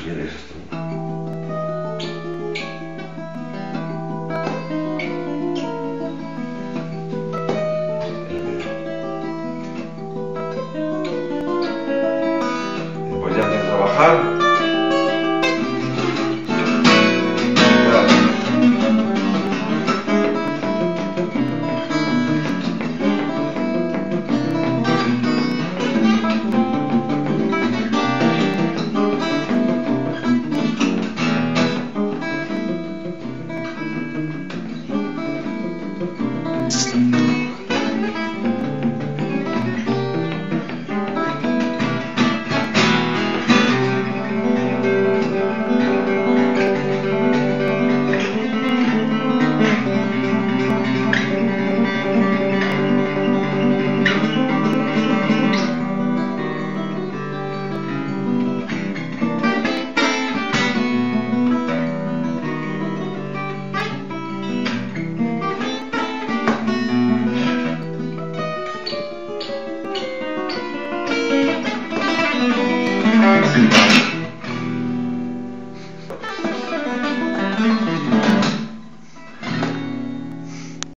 subir esa estrofa. trabajar